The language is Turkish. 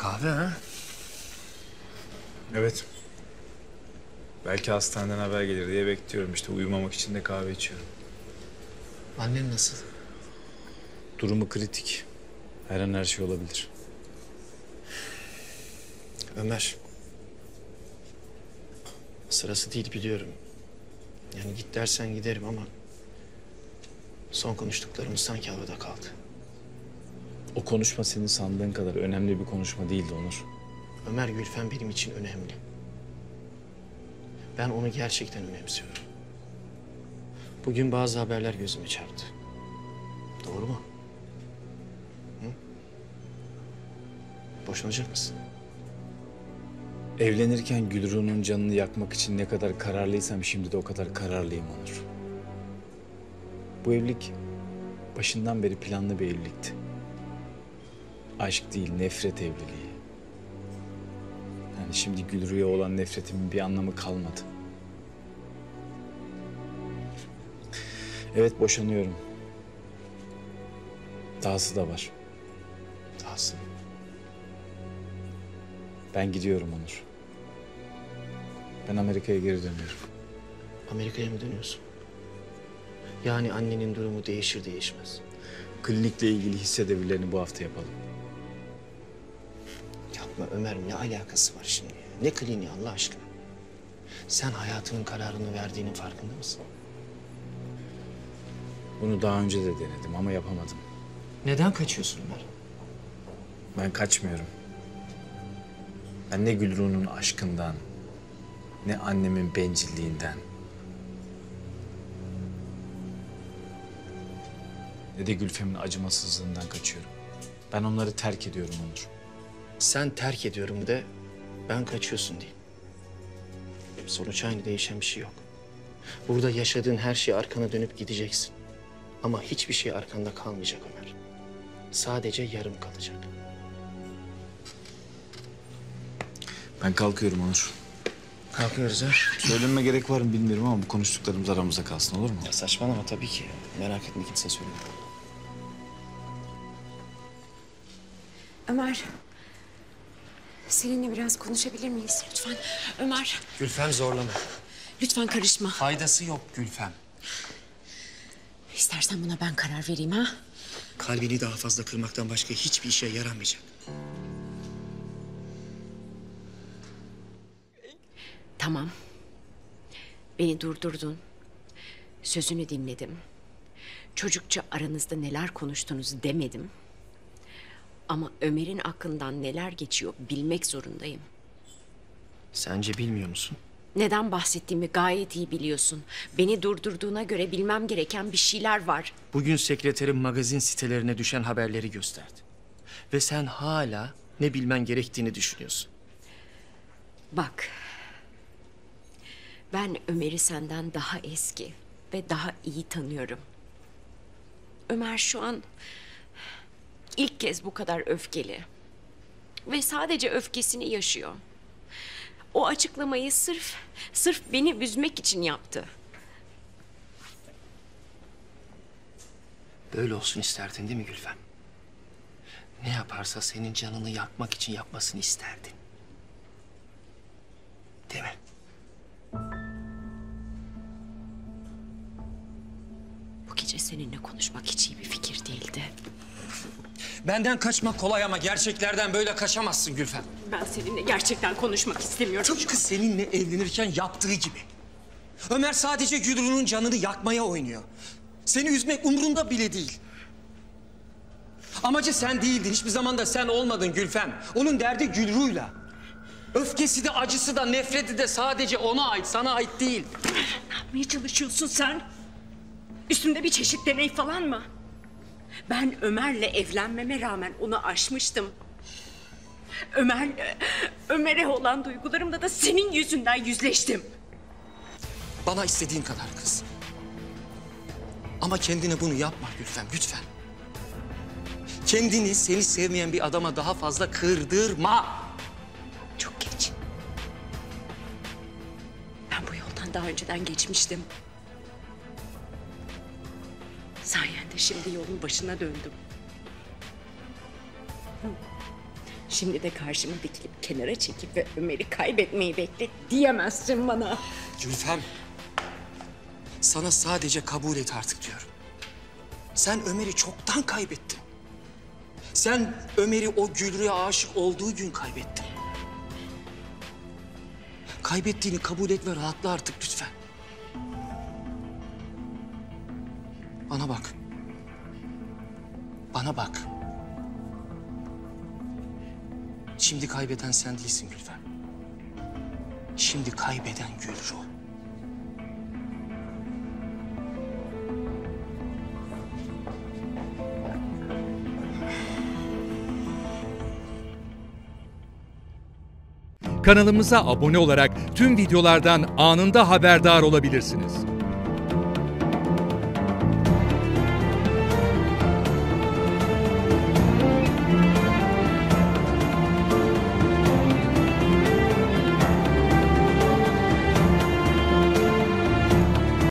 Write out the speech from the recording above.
Kahve ha? Evet. Belki hastaneden haber gelir diye bekliyorum işte. Uyumamak için de kahve içiyorum. Annen nasıl? Durumu kritik. Her an her şey olabilir. Ömer. Sırası değil biliyorum. Yani git dersen giderim ama... ...son konuştuklarımız sanki havada kaldı. O konuşma senin sandığın kadar önemli bir konuşma değildi Onur. Ömer Gülfen benim için önemli. Ben onu gerçekten önemsiyorum. Bugün bazı haberler gözüme çarptı. Doğru mu? Hı? Boşanacak mısın? Evlenirken Gülru'nun canını yakmak için ne kadar kararlıysam şimdi de o kadar kararlıyım Onur. Bu evlilik başından beri planlı bir evlilikti. Aşk değil, nefret evliliği. Yani şimdi Gülru'ya olan nefretimin bir anlamı kalmadı. Evet boşanıyorum. Dahası da var. Dahası. Ben gidiyorum Onur. Ben Amerika'ya geri dönüyorum. Amerika'ya mı dönüyorsun? Yani annenin durumu değişir değişmez. Klinikle ilgili hisse devirlerini bu hafta yapalım. Yapma Ömer ne alakası var şimdi? ya? Ne kliniği Allah aşkına? Sen hayatının kararını verdiğinin farkında mısın? Bunu daha önce de denedim ama yapamadım. Neden kaçıyorsun Ömer? Ben kaçmıyorum. Ben ne Gülru'nun aşkından, ne annemin bencilliğinden, ne de Gülfem'in acımasızlığından kaçıyorum. Ben onları terk ediyorum Onur. Sen terk ediyorum de, ben kaçıyorsun diyeyim. Sonuç aynı değişen bir şey yok. Burada yaşadığın her şeye arkana dönüp gideceksin. Ama hiçbir şey arkanda kalmayacak Ömer. Sadece yarım kalacak. Ben kalkıyorum Onur. Kalkıyoruz ha. Söylenme gerek var mı bilmiyorum ama bu konuştuklarımız aramızda kalsın olur mu? Ya saçmalama tabii ki. Merak etme kimse söyleme. Ömer. Seninle biraz konuşabilir miyiz lütfen? Ömer, Gülfem zorlama. lütfen karışma. Faydası yok Gülfem. İstersen buna ben karar vereyim ha? Kalbini daha fazla kırmaktan başka hiçbir işe yaramayacak. Tamam. Beni durdurdun. Sözünü dinledim. Çocukça aranızda neler konuştunuz demedim. Ama Ömer'in aklından neler geçiyor bilmek zorundayım. Sence bilmiyor musun? Neden bahsettiğimi gayet iyi biliyorsun. Beni durdurduğuna göre bilmem gereken bir şeyler var. Bugün sekreterim magazin sitelerine düşen haberleri gösterdi. Ve sen hala ne bilmen gerektiğini düşünüyorsun. Bak. Ben Ömer'i senden daha eski ve daha iyi tanıyorum. Ömer şu an ilk kez bu kadar öfkeli. Ve sadece öfkesini yaşıyor. O açıklamayı sırf sırf beni üzmek için yaptı. Böyle olsun isterdin değil mi Gülfem? Ne yaparsa senin canını yakmak için yapmasını isterdin. Değil mi? Bu gece seninle konuşmak hiç iyi bir fikir değildi. Benden kaçmak kolay ama gerçeklerden böyle kaçamazsın Gülfem. Ben seninle gerçekten konuşmak istemiyorum. Tıpkı seninle evlenirken yaptığı gibi. Ömer sadece Gülru'nun canını yakmaya oynuyor. Seni üzmek umurunda bile değil. Amacı sen değildin. Hiçbir zaman da sen olmadın Gülfem. Onun derdi Gülru'yla. Öfkesi de acısı da nefreti de sadece ona ait, sana ait değil. yapmaya çalışıyorsun sen? Üstümde bir çeşit deney falan mı? Ben Ömer'le evlenmeme rağmen onu aşmıştım. Ömer, Ömer'e olan duygularımla da senin yüzünden yüzleştim. Bana istediğin kadar kız. Ama kendine bunu yapma Gülfem, lütfen. Kendini seni sevmeyen bir adama daha fazla kırdırma. Çok geç. Ben bu yoldan daha önceden geçmiştim. Şimdi yolun başına döndüm. Şimdi de karşıma dikilip kenara çekip ve Ömer'i kaybetmeyi bekle diyemezsin bana. Gülfem. Sana sadece kabul et artık diyorum. Sen Ömer'i çoktan kaybettin. Sen Ömer'i o Gülru'ya aşık olduğu gün kaybettin. Kaybettiğini kabul et ve rahatla artık lütfen. Bana bak. Bana bak. Şimdi kaybeden sen değilsin Gülfem. Şimdi kaybeden Gülru. Kanalımıza abone olarak tüm videolardan anında haberdar olabilirsiniz.